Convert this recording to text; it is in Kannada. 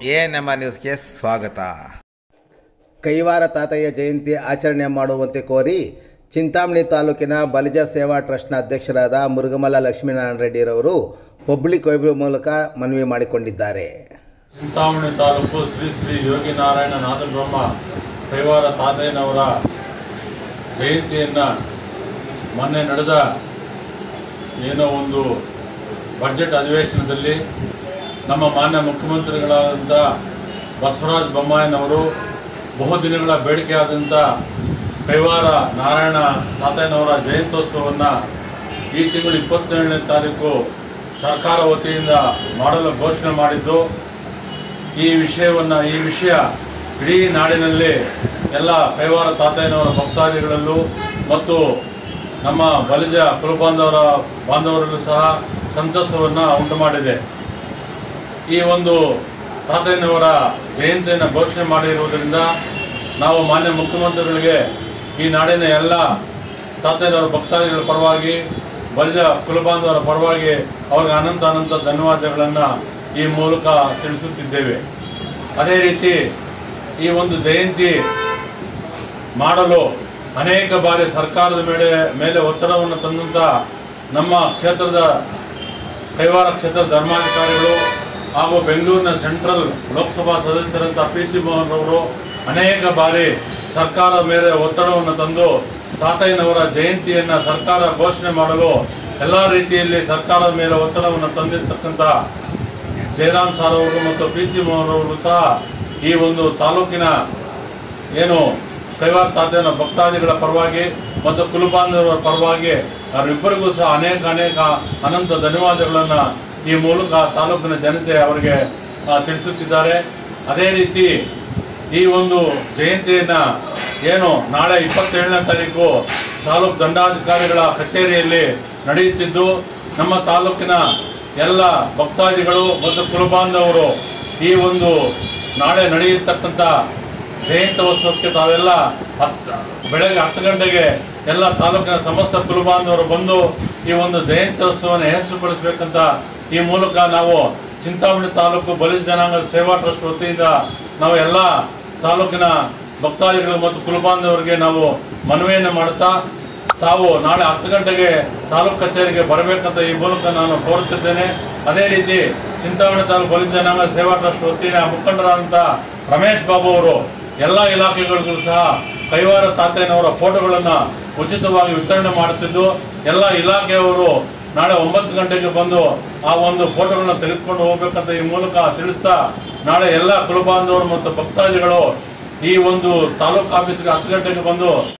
ಎ ನಮ್ಮ ನ್ಯೂಸ್ಗೆ ಸ್ವಾಗತ. ಕೈವಾರ ತಾತಯ್ಯ ಜಯಂತಿ ಆಚರಣೆ ಮಾಡುವಂತೆ ಕೋರಿ ಚಿಂತಾಮಣಿ ತಾಲೂಕಿನ ಬಲಿಜ ಸೇವಾ ಟ್ರಸ್ಟ್ನ ಅಧ್ಯಕ್ಷರಾದ ಮುರುಗಮಲ ಲಕ್ಷ್ಮೀನಾರಾಯಣ ರೆಡ್ಡಿರವರು ಪಬ್ಲಿಕ್ ವೈಬ್ರಿ ಮೂಲಕ ಮನವಿ ಮಾಡಿಕೊಂಡಿದ್ದಾರೆ. ಚಿಂತಾಮಣಿ ತಾಲೂಕು ಶ್ರೀ ಶ್ರೀ ಯೋಗಿ ನಾರಾಯಣ ನಾದಬ್ರಹ್ಮ ಕೈವಾರ ತಾತಯ್ಯನವರ ಜಯಂತಿಯನ್ನು ಮೊನ್ನೆ ನಡೆದ ಏನೋ ಒಂದು ಬಜೆಟ್ ಅಧಿವೇಶನದಲ್ಲಿ ನಮ್ಮ ಮಾನ್ಯ ಮುಖ್ಯಮಂತ್ರಿಗಳಾದಂಥ ಬಸವರಾಜ ಬೊಮ್ಮಾಯಿನವರು ಬಹುದಿನಗಳ ಬೇಡಿಕೆಯಾದಂಥ ಕೈವಾರ ನಾರಾಯಣ ತಾತಯ್ಯನವರ ಜಯಂತ್ಯೋತ್ಸವವನ್ನು ಈ ತಿಂಗಳು ಇಪ್ಪತ್ತೇಳನೇ ತಾರೀಕು ಸರ್ಕಾರ ವತಿಯಿಂದ ಮಾಡಲು ಘೋಷಣೆ ಮಾಡಿದ್ದು, ಈ ವಿಷಯವನ್ನು, ಈ ವಿಷಯ ಇಡೀ ನಾಡಿನಲ್ಲಿ ಎಲ್ಲ ಕೈವಾರ ತಾತಯ್ಯನವರ ಭಕ್ತಾದಿಗಳಲ್ಲೂ ಮತ್ತು ನಮ್ಮ ಬಲಿಜ ಕುಲಬಾಂಧವರ ಬಾಂಧವರಲ್ಲೂ ಸಹ ಸಂತಸವನ್ನು ಉಂಟು ಮಾಡಿದೆ ಈ ಒಂದು ತಾತಯ್ಯನವರ ಜಯಂತಿಯನ್ನು ಘೋಷಣೆ ಮಾಡಿರುವುದರಿಂದ ನಾವು ಮಾನ್ಯ ಮುಖ್ಯಮಂತ್ರಿಗಳಿಗೆ ಈ ನಾಡಿನ ಎಲ್ಲ ತಾತಯ್ಯನವರ ಭಕ್ತಾದಿಗಳ ಪರವಾಗಿ, ಬಲಿಜ ಕುಲಬಾಂಧವರ ಪರವಾಗಿ ಅವ್ರಿಗೆ ಅನಂತ ಅನಂತ ಧನ್ಯವಾದಗಳನ್ನು ಈ ಮೂಲಕ ತಿಳಿಸುತ್ತಿದ್ದೇವೆ. ಅದೇ ರೀತಿ ಈ ಒಂದು ಜಯಂತಿ ಮಾಡಲು ಅನೇಕ ಬಾರಿ ಸರ್ಕಾರದ ಮೇಲೆ ಮೇಲೆ ಒತ್ತಡವನ್ನು ತಂದಂಥ ನಮ್ಮ ಕ್ಷೇತ್ರದ ಕೈವಾರ ಕ್ಷೇತ್ರ ಧರ್ಮಾಧಿಕಾರಿಗಳು ಹಾಗೂ ಬೆಂಗಳೂರಿನ ಸೆಂಟ್ರಲ್ ಲೋಕಸಭಾ ಸದಸ್ಯರಂಥ ಪಿ ಸಿ ಮೋಹನ್ ಅವರು ಅನೇಕ ಬಾರಿ ಸರ್ಕಾರದ ಮೇಲೆ ಒತ್ತಡವನ್ನು ತಂದು ತಾತಯ್ಯನವರ ಜಯಂತಿಯನ್ನು ಸರ್ಕಾರ ಘೋಷಣೆ ಮಾಡಲು ಎಲ್ಲ ರೀತಿಯಲ್ಲಿ ಸರ್ಕಾರದ ಮೇಲೆ ಒತ್ತಡವನ್ನು ತಂದಿರತಕ್ಕಂಥ ಜಯರಾಮ್ ಸಾರ್ ಅವರು ಮತ್ತು ಪಿ ಸಿ ಮೋಹನ್ ಅವರು ಸಹ ಈ ಒಂದು ತಾಲೂಕಿನ ಏನು ಕೈವಾರ ತಾತಯ್ಯನ ಭಕ್ತಾದಿಗಳ ಪರವಾಗಿ ಮತ್ತು ಕುಲಬಾಂಧವರ ಪರವಾಗಿ ಅವರಿಬ್ಬರಿಗೂ ಸಹ ಅನೇಕ ಅನೇಕ ಅನಂತ ಧನ್ಯವಾದಗಳನ್ನು ಈ ಮೂಲಕ ತಾಲೂಕಿನ ಜನತೆ ಅವರಿಗೆ ತಿಳಿಸುತ್ತಿದ್ದಾರೆ. ಅದೇ ರೀತಿ ಈ ಒಂದು ಜಯಂತಿಯನ್ನು ಏನು ನಾಳೆ ಇಪ್ಪತ್ತೇಳನೇ ತಾರೀಕು ತಾಲೂಕು ದಂಡಾಧಿಕಾರಿಗಳ ಕಚೇರಿಯಲ್ಲಿ ನಡೆಯುತ್ತಿದ್ದು, ನಮ್ಮ ತಾಲೂಕಿನ ಎಲ್ಲ ಭಕ್ತಾದಿಗಳು ಮತ್ತು ಕುಲಬಾಂಧವರು ಈ ಒಂದು ನಾಳೆ ನಡೆಯತಕ್ಕಂಥ ಜಯಂತ್ಯೋತ್ಸವಕ್ಕೆ ತಾವೆಲ್ಲ ಹತ್ತು ಬೆಳಗ್ಗೆ ಹತ್ತು ಗಂಟೆಗೆ ಎಲ್ಲ ತಾಲೂಕಿನ ಸಮಸ್ತ ಕುಲಬಾಂಧವರು ಬಂದು ಈ ಒಂದು ಜಯಂತ್ಯೋತ್ಸವವನ್ನು ಯಶಸ್ಸುಗೊಳಿಸಬೇಕಂತ ಈ ಮೂಲಕ ನಾವು ಚಿಂತಾಮಣಿ ತಾಲೂಕು ಬಲಿತ ಜನಾಂಗದ ಸೇವಾ ಟ್ರಸ್ಟ್ ವತಿಯಿಂದ ನಾವು ಎಲ್ಲ ತಾಲೂಕಿನ ಭಕ್ತಾದಿಗಳು ಮತ್ತು ಕುಲಬಾಂಧವರಿಗೆ ನಾವು ಮನವಿಯನ್ನು ಮಾಡುತ್ತಾ ತಾವು ನಾಳೆ ಹತ್ತು ಗಂಟೆಗೆ ತಾಲೂಕು ಕಚೇರಿಗೆ ಬರಬೇಕಂತ ಈ ಮೂಲಕ ನಾನು ಕೋರುತ್ತಿದ್ದೇನೆ. ಅದೇ ರೀತಿ ಚಿಂತಾಮಣಿ ತಾಲೂಕು ಬಲಿತ ಜನಾಂಗ ಸೇವಾ ಟ್ರಸ್ಟ್ ವತಿಯ ಮುಖಂಡರಾದಂಥ ರಮೇಶ್ ಬಾಬು ಅವರು ಎಲ್ಲ ಇಲಾಖೆಗಳಿಗೂ ಸಹ ಕೈವಾರ ತಾತಯ್ಯನವರ ಫೋಟೋಗಳನ್ನು ಉಚಿತವಾಗಿ ವಿತರಣೆ ಮಾಡುತ್ತಿದ್ದು, ಎಲ್ಲ ಇಲಾಖೆಯವರು ನಾಳೆ ಒಂಬತ್ತು ಗಂಟೆಗೆ ಬಂದು ಆ ಒಂದು ಫೋಟೋಗಳನ್ನ ತೆಗೆದುಕೊಂಡು ಹೋಗ್ಬೇಕಂತ ಈ ಮೂಲಕ ತಿಳಿಸ್ತಾ, ನಾಳೆ ಎಲ್ಲ ಕುಲಬಾಂಧವರು ಮತ್ತು ಭಕ್ತಾದಿಗಳು ಈ ಒಂದು ತಾಲೂಕು ಆಫೀಸ್ಗೆ ಹತ್ತು ಗಂಟೆಗೆ ಬಂದು